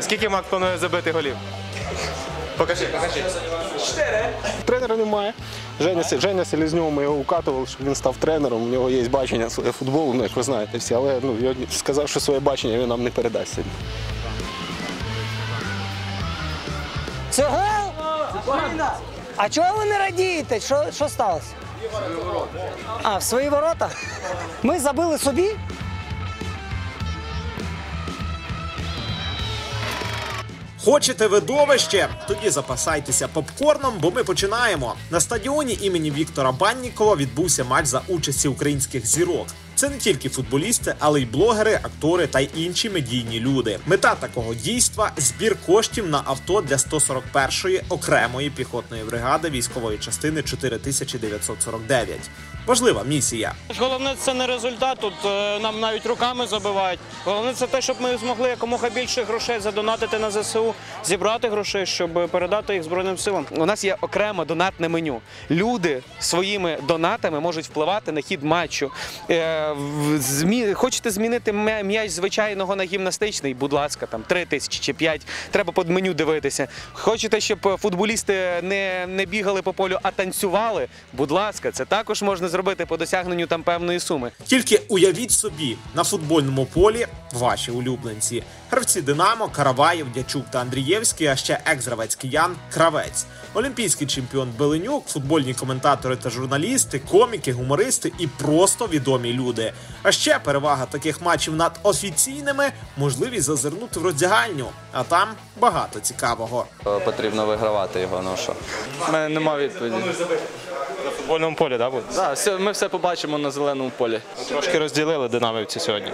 Скільки Мак планує забити голів? Покажи, покажи. Тренера немає. Женя, Женя Селезньов, ми його укатували, щоб він став тренером. У нього є бачення своє футболу, ну, як ви знаєте всі, але ну, він сказав, що своє бачення він нам не передасть сьогодні. Це гол? А чого ви не радієте? Що, що сталося? А, в свої ворота? Ми забили собі? Хочете видовище? Тоді запасайтеся попкорном, бо ми починаємо. На стадіоні імені Віктора Баннікова відбувся матч за участі українських зірок. Це не тільки футболісти, але й блогери, актори та й інші медійні люди. Мета такого дійства збір коштів на авто для 141-ї окремої піхотної бригади військової частини 4949. Важлива місія. Головне це не результат. Тут е, нам навіть руками забивають. Головне це те, щоб ми змогли якомога більше грошей задонатити на ЗСУ, зібрати грошей, щоб передати їх Збройним силам. У нас є окреме донатне меню. Люди своїми донатами можуть впливати на хід матчу. Змі... Хочете змінити м'я- м'яч звичайного на гімнастичний? Будь ласка, там 3 тисячі чи 5. Треба по меню дивитися. Хочете, щоб футболісти не, не бігали по полю, а танцювали? Будь ласка, це також можна зробити по досягненню там певної суми. Тільки уявіть собі на футбольному полі ваші улюбленці. Гравці Динамо, Караваєв, Дячук та Андрієвський, а ще екс-гравець киян Кравець. Олімпійський чемпіон Беленюк, футбольні коментатори та журналісти, коміки, гумористи і просто відомі люди. А ще перевага таких матчів над офіційними можливість зазирнути в роздягальню, а там багато цікавого. Потрібно вигравати його. Ну що У мене немає відповіді. На футбольному полі, да, буде? Да, все, ми все побачимо на зеленому полі. Трошки розділили динамівці сьогодні.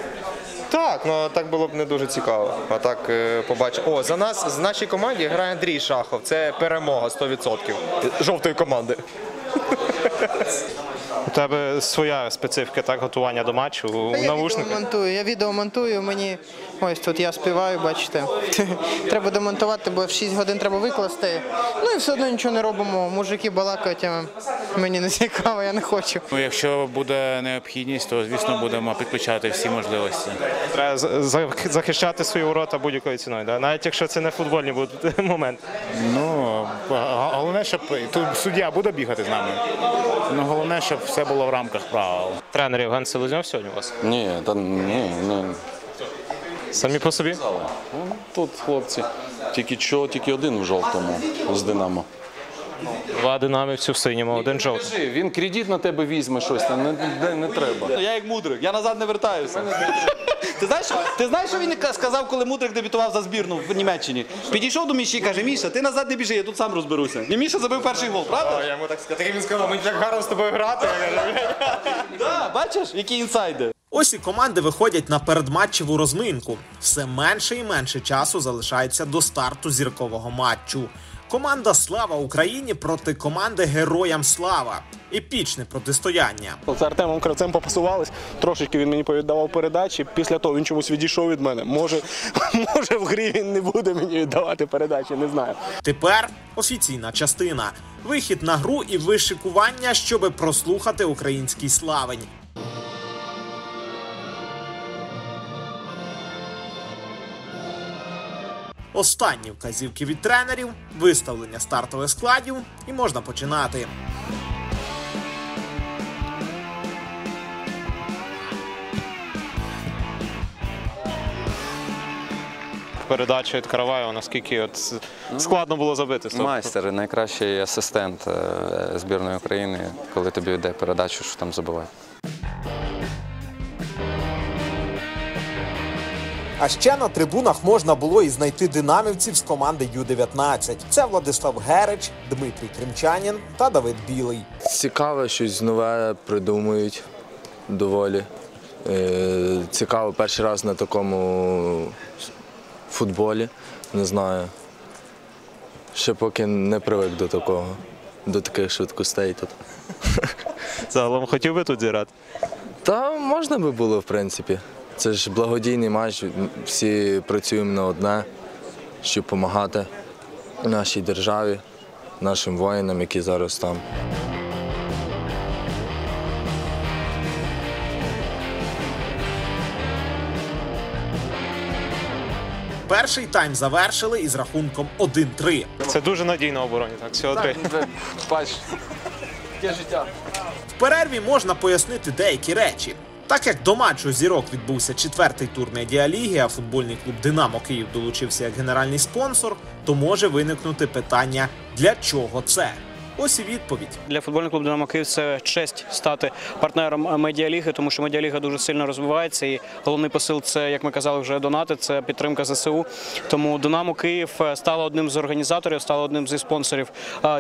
Так, ну так було б не дуже цікаво. А так е, побачимо. О, за нас з нашій команді грає Андрій Шахов. Це перемога 100% жовтої команди. У тебе своя специфіка, так, готування до матчу? У Я відео монтую, я відео монтую, мені ось тут я співаю, бачите. треба демонтувати, бо в 6 годин треба викласти. Ну і все одно нічого не робимо. Мужики балакають, а мені не цікаво, я не хочу. Ну, якщо буде необхідність, то звісно будемо підключати всі можливості. Треба за- за- захищати свої ворота будь-якою ціною, да? навіть якщо це не футбольні будуть моменти. Ну головне, щоб тут суддя буде бігати з нами. Ну головне, щоб все було в рамках правил. Тренер Євген Селезньов сьогодні у вас. Ні, та ні, ні. Самі по собі? Ну, Тут хлопці. Тільки що, тільки один в жовтому з Динамо. Два динамівці в синьому, один жовтий. Скажи, він кредит на тебе візьме щось, там не, не, не треба. Я як мудрик, я назад не вертаюся. Ти знаєш, що- ти знаєш, що він сказав, коли мудрик дебютував за збірну в Німеччині? Підійшов до Міші і каже: Міша, ти назад не біжи, я тут сам розберуся. І Міша забив перший гол, правда? Я йому так сказав, він сказав, мені так гарно з тобою грати. Так, бачиш, які інсайди. Ось і команди виходять на передматчеву розминку. Все менше і менше часу залишається до старту зіркового матчу. Команда Слава Україні проти команди Героям Слава. Епічне протистояння. З Артемом Кравцем попасувались, трошечки він мені повіддавав передачі. Після того він чомусь відійшов від мене. Може, може в грі він не буде мені віддавати передачі, не знаю. Тепер офіційна частина. Вихід на гру і вишикування, щоби прослухати український славень. Останні вказівки від тренерів, виставлення стартових складів, і можна починати. Передача від Караваєва, наскільки от складно було забити. Стоп. Майстер, найкращий асистент е, збірної України, коли тобі йде передачу, що там забиває. А ще на трибунах можна було і знайти динамівців з команди Ю-19. Це Владислав Герич, Дмитрій Кримчанін та Давид Білий. Цікаве, щось нове придумують доволі. Е, Цікаво перший раз на такому футболі. Не знаю. Ще поки не привик до такого, до таких швидкостей тут. Загалом хотів би тут зіграти. Та можна би було, в принципі. Це ж благодійний матч, всі працюємо на одне, щоб допомагати нашій державі, нашим воїнам, які зараз там. Перший тайм завершили із рахунком 1-3. Це дуже надійно обороні. Так, всього три. Бач, яке життя. В перерві можна пояснити деякі речі. Так як до матчу зірок відбувся четвертий тур медіаліги, а футбольний клуб Динамо Київ долучився як генеральний спонсор, то може виникнути питання, для чого це? Ось і відповідь. Для футбольного клубу Динамо Київ це честь стати партнером медіаліги, тому що медіаліга дуже сильно розвивається. І головний посил це, як ми казали, вже донати, це підтримка ЗСУ. Тому Динамо Київ стало одним з організаторів, стало одним зі спонсорів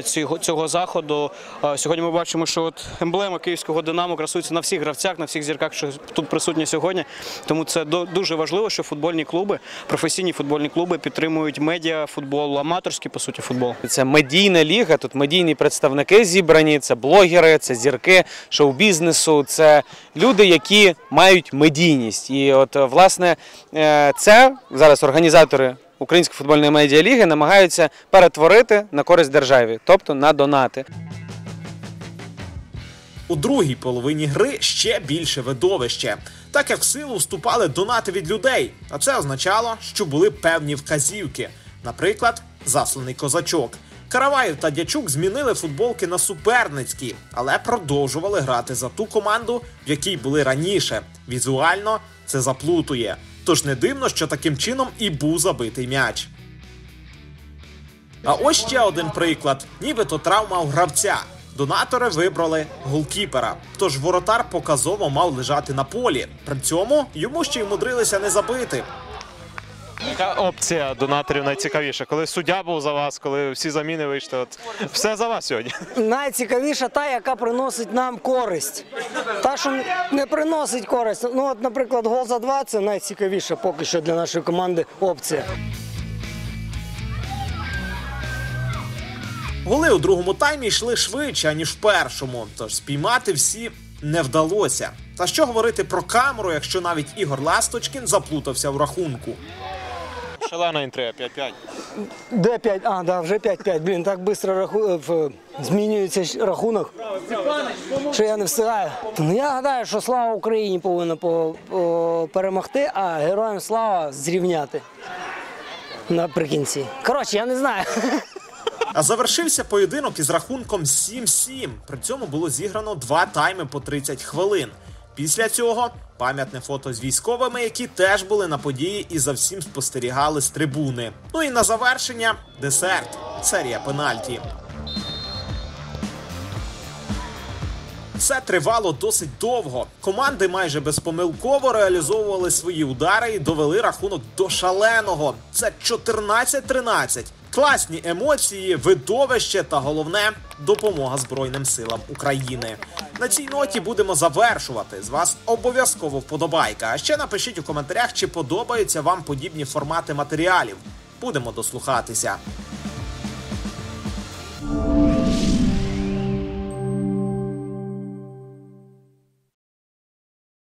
цього, цього заходу. Сьогодні ми бачимо, що от емблема київського Динамо красується на всіх гравцях, на всіх зірках, що тут присутні сьогодні. Тому це до- дуже важливо, що футбольні клуби, професійні футбольні клуби підтримують медіа, футбол, аматорський по суті футбол. Це медійна ліга. Тут медійні представники зібрані, це блогери, це зірки шоу-бізнесу, це люди, які мають медійність. І от е, власне е, це зараз організатори. Української футбольної медіаліги намагаються перетворити на користь державі, тобто на донати. У другій половині гри ще більше видовище, так як в силу вступали донати від людей. А це означало, що були певні вказівки. Наприклад, засланий козачок. Караваєв та Дячук змінили футболки на суперницькі, але продовжували грати за ту команду, в якій були раніше. Візуально це заплутує. Тож не дивно, що таким чином і був забитий м'яч. А ось ще один приклад: нібито травма у гравця. Донатори вибрали голкіпера. Тож воротар показово мав лежати на полі. При цьому йому ще й мудрилися не забити. Яка опція донаторів найцікавіша? Коли суддя був за вас, коли всі заміни вийшли, от все за вас сьогодні. Найцікавіша та, яка приносить нам користь. Та, що не приносить користь. Ну, от, наприклад, гол за два це найцікавіша поки що для нашої команди опція. Голи у другому таймі йшли швидше, ніж в першому, тож спіймати всі не вдалося. Та що говорити про камеру, якщо навіть Ігор Ласточкін заплутався в рахунку. Шалена інтрига, 5-5. Де 5? А, да, вже 5-5. Блін, так швидко раху... е, в- змінюється рахунок, що я не встигаю. Ну, я гадаю, що слава Україні повинна по... по- перемогти, а героям слава зрівняти. Наприкінці. Коротше, я не знаю. А завершився поєдинок із рахунком 7-7. При цьому було зіграно два тайми по 30 хвилин. Після цього пам'ятне фото з військовими, які теж були на події і за всім спостерігали з трибуни. Ну і на завершення десерт. Серія пенальті. Все тривало досить довго. Команди майже безпомилково реалізовували свої удари і довели рахунок до шаленого. Це 14-13. Класні емоції, видовище та головне допомога Збройним силам України. На цій ноті будемо завершувати. З вас обов'язково вподобайка. А ще напишіть у коментарях, чи подобаються вам подібні формати матеріалів. Будемо дослухатися.